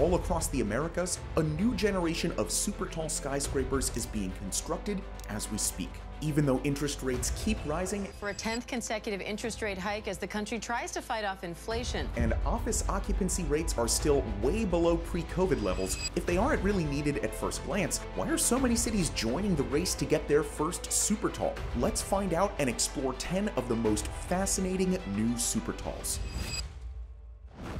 all across the Americas, a new generation of super tall skyscrapers is being constructed as we speak. Even though interest rates keep rising For a 10th consecutive interest rate hike as the country tries to fight off inflation. and office occupancy rates are still way below pre COVID levels, if they aren't really needed at first glance, why are so many cities joining the race to get their first super tall? Let's find out and explore 10 of the most fascinating new super talls.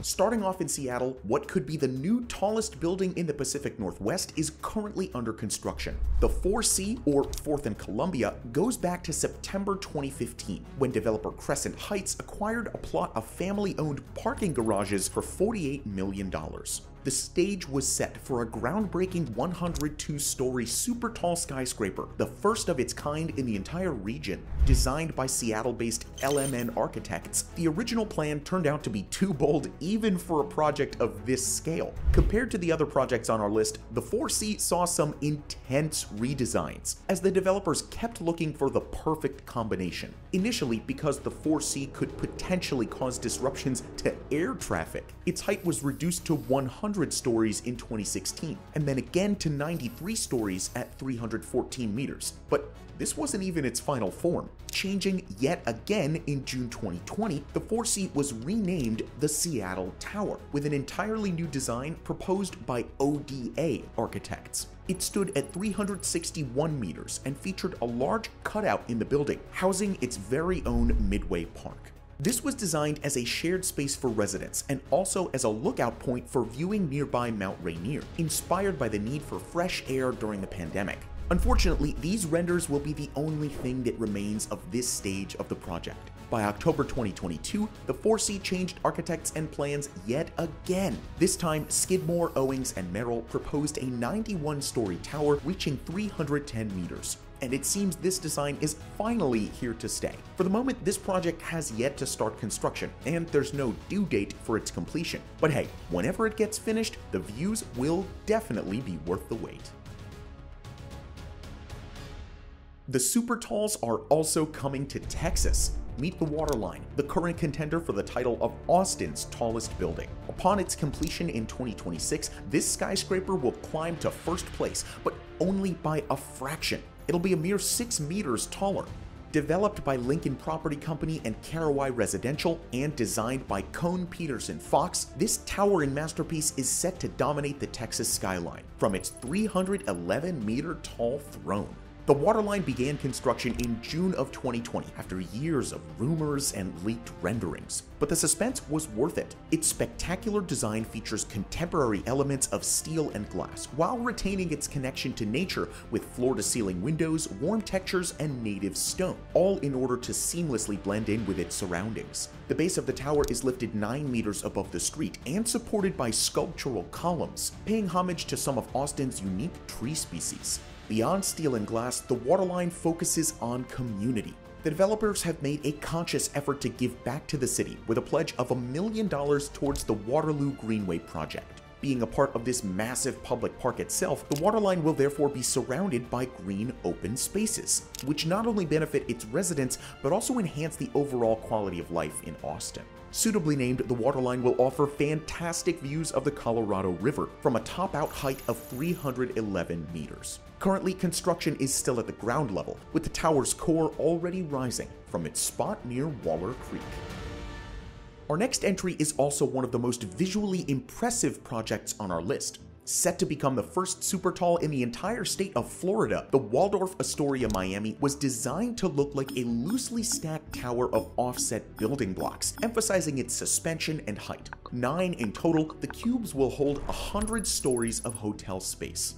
Starting off in Seattle, what could be the new tallest building in the Pacific Northwest is currently under construction. The 4C, or 4th and Columbia, goes back to September 2015, when developer Crescent Heights acquired a plot of family owned parking garages for $48 million. The stage was set for a groundbreaking 102 story super tall skyscraper, the first of its kind in the entire region. Designed by Seattle based LMN architects, the original plan turned out to be too bold even for a project of this scale. Compared to the other projects on our list, the 4C saw some intense redesigns, as the developers kept looking for the perfect combination. Initially, because the 4C could potentially cause disruptions to air traffic, its height was reduced to 100 stories in 2016, and then again to 93 stories at 314 meters. But this wasn't even its final form. Changing yet again in June 2020, the 4C was renamed the Seattle Tower, with an entirely new design proposed by ODA architects. It stood at 361 meters and featured a large cutout in the building, housing its very own Midway Park. This was designed as a shared space for residents and also as a lookout point for viewing nearby Mount Rainier, inspired by the need for fresh air during the pandemic. Unfortunately, these renders will be the only thing that remains of this stage of the project. By October 2022, the 4C changed architects and plans yet again. This time, Skidmore, Owings, and Merrill proposed a 91 story tower reaching 310 meters and it seems this design is finally here to stay. For the moment, this project has yet to start construction, and there's no due date for its completion. But hey, whenever it gets finished, the views will definitely be worth the wait. The Super Talls are also coming to Texas. Meet the Waterline, the current contender for the title of Austin's tallest building. Upon its completion in 2026, this skyscraper will climb to first place, but only by a fraction. It'll be a mere 6 meters taller. Developed by Lincoln Property Company and Kairoi Residential and designed by Kohn Pedersen Fox, this towering masterpiece is set to dominate the Texas skyline from its 311 meter tall throne. The waterline began construction in June of 2020 after years of rumors and leaked renderings. But the suspense was worth it. Its spectacular design features contemporary elements of steel and glass, while retaining its connection to nature with floor to ceiling windows, warm textures, and native stone, all in order to seamlessly blend in with its surroundings. The base of the tower is lifted 9 meters above the street and supported by sculptural columns, paying homage to some of Austin's unique tree species. Beyond steel and glass, the Waterline focuses on community. The developers have made a conscious effort to give back to the city with a pledge of a million dollars towards the Waterloo Greenway project. Being a part of this massive public park itself, the Waterline will therefore be surrounded by green open spaces, which not only benefit its residents, but also enhance the overall quality of life in Austin. Suitably named, the Waterline will offer fantastic views of the Colorado River from a top-out height of 311 meters. Currently, construction is still at the ground level, with the tower's core already rising from its spot near Waller Creek. Our next entry is also one of the most visually impressive projects on our list. Set to become the first super tall in the entire state of Florida, the Waldorf Astoria Miami was designed to look like a loosely stacked tower of offset building blocks, emphasizing its suspension and height. Nine in total, the cubes will hold 100 stories of hotel space.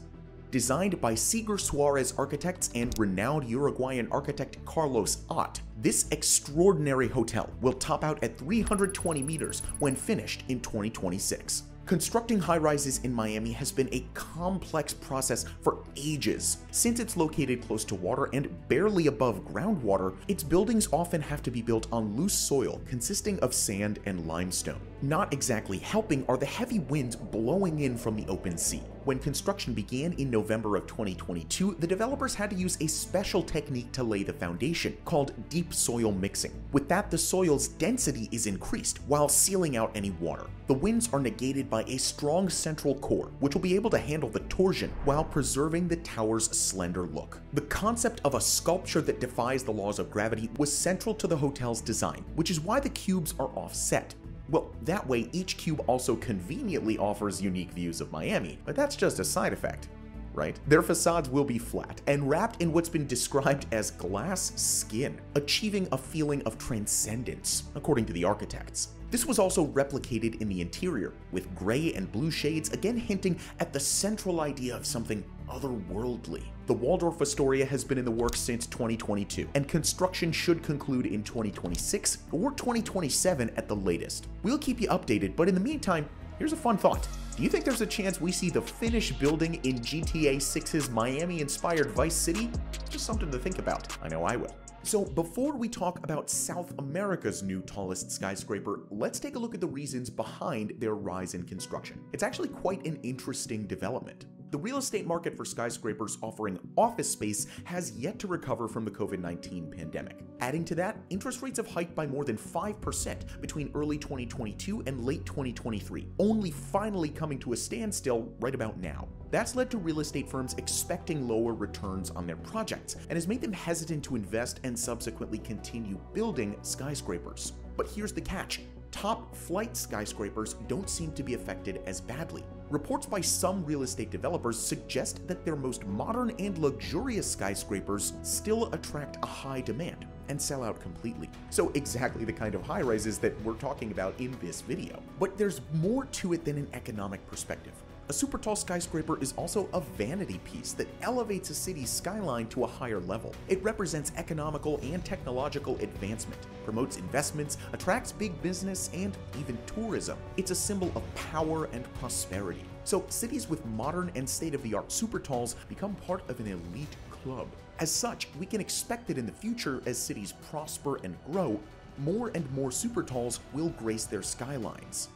Designed by Sieger Suarez Architects and renowned Uruguayan architect Carlos Ott, this extraordinary hotel will top out at 320 meters when finished in 2026. Constructing high rises in Miami has been a complex process for ages. Since it's located close to water and barely above groundwater, its buildings often have to be built on loose soil consisting of sand and limestone. Not exactly helping are the heavy winds blowing in from the open sea. When construction began in November of 2022, the developers had to use a special technique to lay the foundation, called deep soil mixing. With that, the soil's density is increased while sealing out any water. The winds are negated by a strong central core, which will be able to handle the torsion while preserving the tower's slender look. The concept of a sculpture that defies the laws of gravity was central to the hotel's design, which is why the cubes are offset. Well, that way each cube also conveniently offers unique views of Miami, but that's just a side effect, right? Their facades will be flat and wrapped in what's been described as glass skin, achieving a feeling of transcendence, according to the architects. This was also replicated in the interior, with gray and blue shades again hinting at the central idea of something otherworldly. The Waldorf Astoria has been in the works since 2022, and construction should conclude in 2026 or 2027 at the latest. We'll keep you updated, but in the meantime, here's a fun thought. Do you think there's a chance we see the finished building in GTA 6's Miami-inspired Vice City? Just something to think about. I know I will. So before we talk about South America's new tallest skyscraper, let's take a look at the reasons behind their rise in construction. It's actually quite an interesting development. The real estate market for skyscrapers offering office space has yet to recover from the COVID 19 pandemic. Adding to that, interest rates have hiked by more than 5% between early 2022 and late 2023, only finally coming to a standstill right about now. That's led to real estate firms expecting lower returns on their projects and has made them hesitant to invest and subsequently continue building skyscrapers. But here's the catch top flight skyscrapers don't seem to be affected as badly. Reports by some real estate developers suggest that their most modern and luxurious skyscrapers still attract a high demand and sell out completely. So exactly the kind of high rises that we're talking about in this video. But there's more to it than an economic perspective. A super tall skyscraper is also a vanity piece that elevates a city's skyline to a higher level. It represents economical and technological advancement, promotes investments, attracts big business, and even tourism. It's a symbol of power and prosperity. So cities with modern and state-of-the-art super talls become part of an elite club. As such, we can expect that in the future, as cities prosper and grow, more and more super talls will grace their skylines.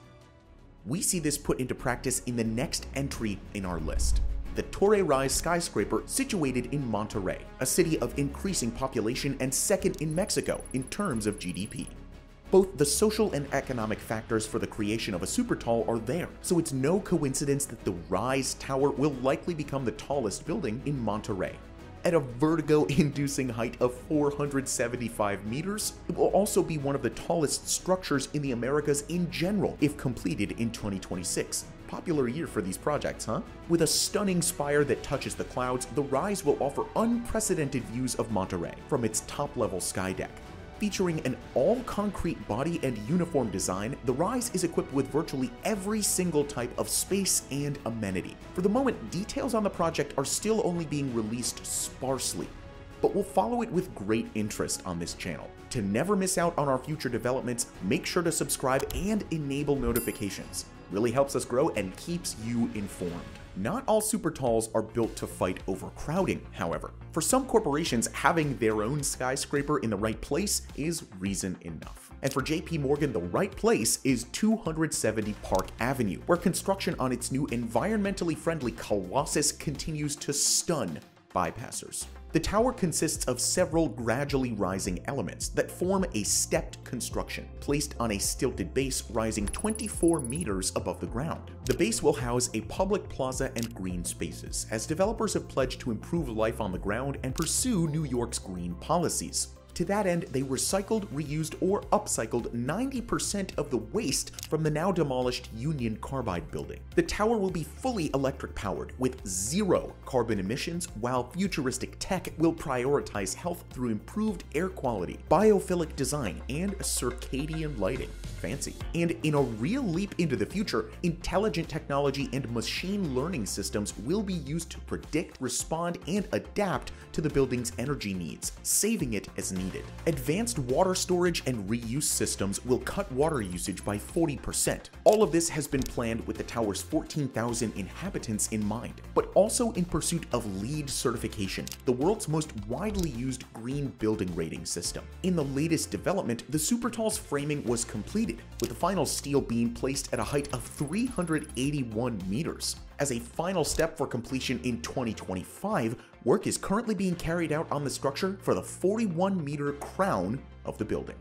We see this put into practice in the next entry in our list the Torre Rise skyscraper situated in Monterrey, a city of increasing population and second in Mexico in terms of GDP. Both the social and economic factors for the creation of a super tall are there, so it's no coincidence that the Rise Tower will likely become the tallest building in Monterrey at a vertigo-inducing height of 475 meters. It will also be one of the tallest structures in the Americas in general if completed in 2026. Popular year for these projects, huh? With a stunning spire that touches the clouds, the Rise will offer unprecedented views of Monterrey from its top-level sky deck. Featuring an all-concrete body and uniform design, the Rise is equipped with virtually every single type of space and amenity. For the moment, details on the project are still only being released sparsely, but we'll follow it with great interest on this channel. To never miss out on our future developments, make sure to subscribe and enable notifications. Really helps us grow and keeps you informed. Not all super talls are built to fight overcrowding, however. For some corporations, having their own skyscraper in the right place is reason enough. And for JP Morgan, the right place is 270 Park Avenue, where construction on its new environmentally friendly Colossus continues to stun bypassers. The tower consists of several gradually rising elements that form a stepped construction, placed on a stilted base rising 24 meters above the ground. The base will house a public plaza and green spaces, as developers have pledged to improve life on the ground and pursue New York's green policies. To that end, they recycled, reused, or upcycled 90% of the waste from the now demolished Union Carbide building. The tower will be fully electric powered with zero carbon emissions, while futuristic tech will prioritize health through improved air quality, biophilic design, and circadian lighting fancy. And in a real leap into the future, intelligent technology and machine learning systems will be used to predict, respond, and adapt to the building's energy needs, saving it as needed. Advanced water storage and reuse systems will cut water usage by 40%. All of this has been planned with the tower's 14,000 inhabitants in mind, but also in pursuit of LEED certification, the world's most widely used green building rating system. In the latest development, the Supertall's framing was completed, with the final steel beam placed at a height of 381 meters. As a final step for completion in 2025, work is currently being carried out on the structure for the 41 meter crown of the building.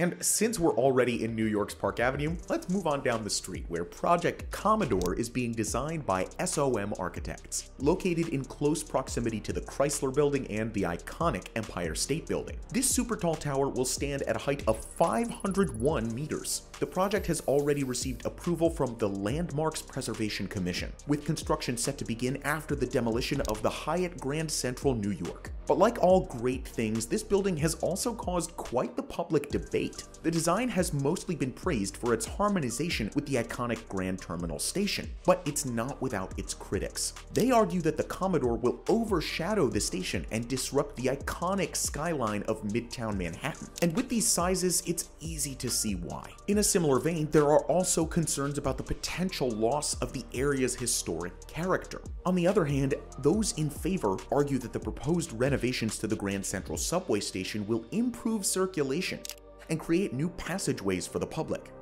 And since we're already in New York's Park Avenue, let's move on down the street where Project Commodore is being designed by SOM Architects, located in close proximity to the Chrysler Building and the iconic Empire State Building. This super tall tower will stand at a height of 501 meters. The project has already received approval from the Landmarks Preservation Commission, with construction set to begin after the demolition of the Hyatt Grand Central New York. But like all great things, this building has also caused quite the public debate. The design has mostly been praised for its harmonization with the iconic Grand Terminal Station, but it's not without its critics. They argue that the Commodore will overshadow the station and disrupt the iconic skyline of Midtown Manhattan. And with these sizes, it's easy to see why. In a similar vein, there are also concerns about the potential loss of the area's historic character. On the other hand, those in favor argue that the proposed renovations to the Grand Central subway station will improve circulation and create new passageways for the public.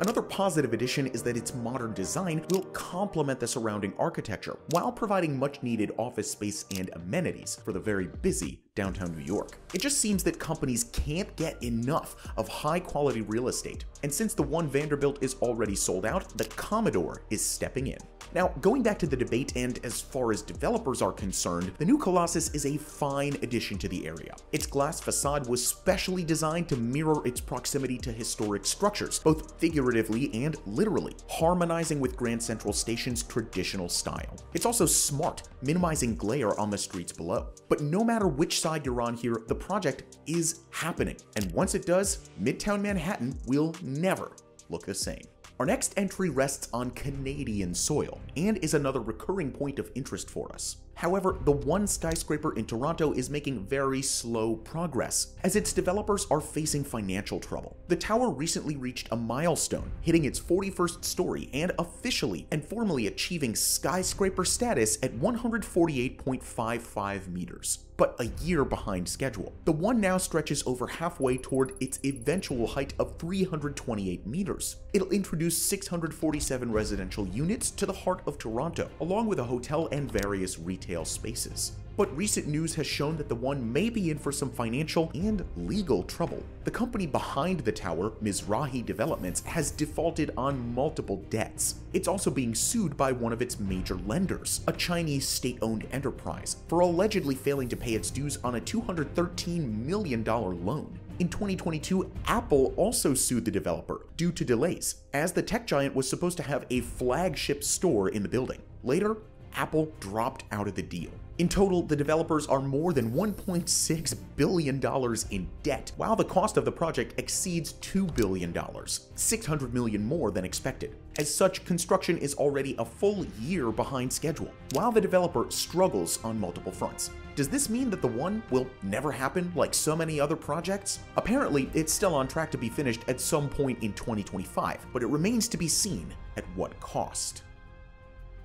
Another positive addition is that its modern design will complement the surrounding architecture while providing much needed office space and amenities for the very busy downtown New York. It just seems that companies can't get enough of high quality real estate, and since the One Vanderbilt is already sold out, the Commodore is stepping in. Now, going back to the debate, and as far as developers are concerned, the new Colossus is a fine addition to the area. Its glass facade was specially designed to mirror its proximity to historic structures, both figuratively and literally, harmonizing with Grand Central Station's traditional style. It's also smart, minimizing glare on the streets below. But no matter which side you're on here, the project is happening. And once it does, Midtown Manhattan will never look the same. Our next entry rests on Canadian soil and is another recurring point of interest for us. However, the one skyscraper in Toronto is making very slow progress, as its developers are facing financial trouble. The tower recently reached a milestone, hitting its 41st story and officially and formally achieving skyscraper status at 148.55 meters but a year behind schedule. The one now stretches over halfway toward its eventual height of 328 meters. It'll introduce 647 residential units to the heart of Toronto, along with a hotel and various retail spaces but recent news has shown that the one may be in for some financial and legal trouble. The company behind the tower, Mizrahi Developments, has defaulted on multiple debts. It's also being sued by one of its major lenders, a Chinese state-owned enterprise, for allegedly failing to pay its dues on a $213 million loan. In 2022, Apple also sued the developer due to delays, as the tech giant was supposed to have a flagship store in the building. Later, Apple dropped out of the deal. In total, the developers are more than $1.6 billion in debt, while the cost of the project exceeds $2 billion, 600 million more than expected. As such, construction is already a full year behind schedule, while the developer struggles on multiple fronts. Does this mean that the one will never happen like so many other projects? Apparently, it's still on track to be finished at some point in 2025, but it remains to be seen at what cost.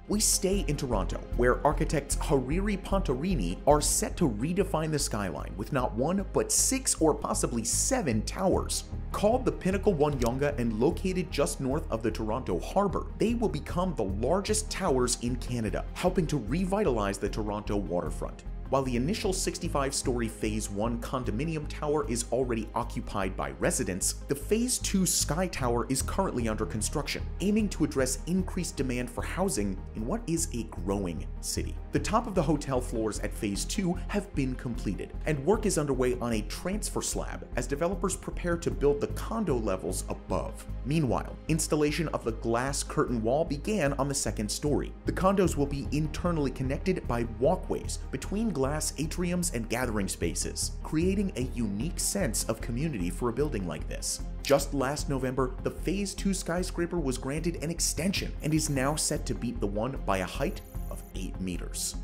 We stay in Toronto, where architects Hariri Pontarini are set to redefine the skyline with not one, but six or possibly seven towers. Called the Pinnacle One Yonge and located just north of the Toronto Harbour, they will become the largest towers in Canada, helping to revitalize the Toronto waterfront. While the initial 65-story Phase 1 condominium tower is already occupied by residents, the Phase 2 Sky Tower is currently under construction, aiming to address increased demand for housing in what is a growing city. The top of the hotel floors at Phase 2 have been completed, and work is underway on a transfer slab as developers prepare to build the condo levels above. Meanwhile, installation of the glass curtain wall began on the second story. The condos will be internally connected by walkways between glass atriums and gathering spaces, creating a unique sense of community for a building like this. Just last November, the Phase 2 skyscraper was granted an extension and is now set to beat the one by a height of 8 meters.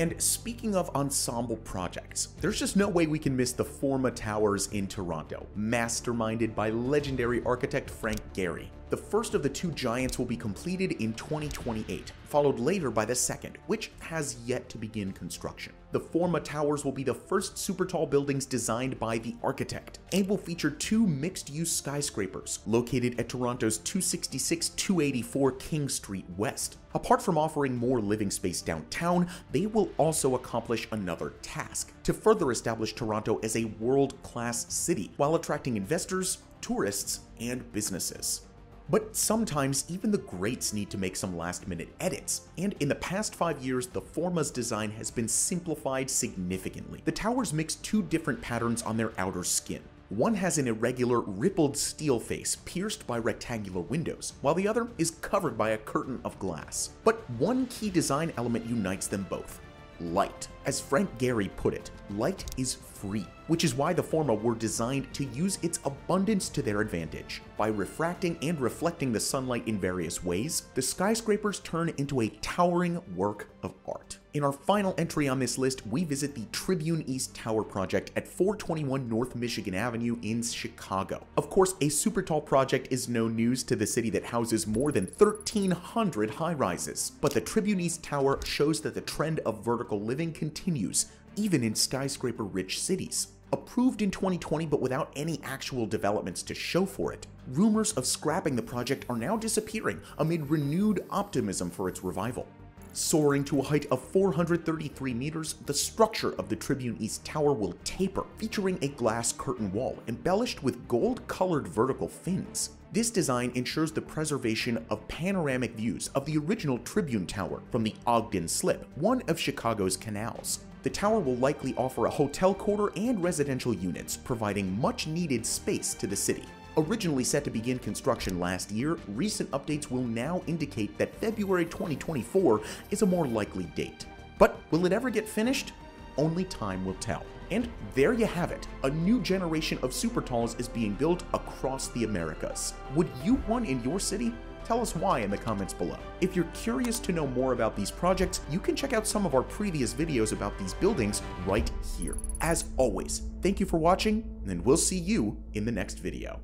And speaking of ensemble projects, there's just no way we can miss the Forma Towers in Toronto, masterminded by legendary architect Frank Gehry. The first of the two giants will be completed in 2028, followed later by the second, which has yet to begin construction. The Forma Towers will be the first super tall buildings designed by the architect and will feature two mixed-use skyscrapers located at Toronto's 266-284 King Street West. Apart from offering more living space downtown, they will also accomplish another task to further establish Toronto as a world-class city while attracting investors, tourists, and businesses. But sometimes even the greats need to make some last minute edits, and in the past five years, the Forma's design has been simplified significantly. The towers mix two different patterns on their outer skin. One has an irregular, rippled steel face pierced by rectangular windows, while the other is covered by a curtain of glass. But one key design element unites them both light. As Frank Gehry put it, light is free, which is why the Forma were designed to use its abundance to their advantage. By refracting and reflecting the sunlight in various ways, the skyscrapers turn into a towering work of art. In our final entry on this list, we visit the Tribune East Tower project at 421 North Michigan Avenue in Chicago. Of course, a super tall project is no news to the city that houses more than 1,300 high rises, but the Tribune East Tower shows that the trend of vertical living continues, even in skyscraper rich cities. Approved in 2020 but without any actual developments to show for it, rumors of scrapping the project are now disappearing amid renewed optimism for its revival. Soaring to a height of 433 meters, the structure of the Tribune East Tower will taper, featuring a glass curtain wall embellished with gold-colored vertical fins. This design ensures the preservation of panoramic views of the original Tribune Tower from the Ogden Slip, one of Chicago's canals. The tower will likely offer a hotel quarter and residential units, providing much needed space to the city. Originally set to begin construction last year, recent updates will now indicate that February 2024 is a more likely date. But will it ever get finished? Only time will tell. And there you have it. A new generation of super talls is being built across the Americas. Would you want in your city? Tell us why in the comments below. If you're curious to know more about these projects, you can check out some of our previous videos about these buildings right here. As always, thank you for watching, and we'll see you in the next video.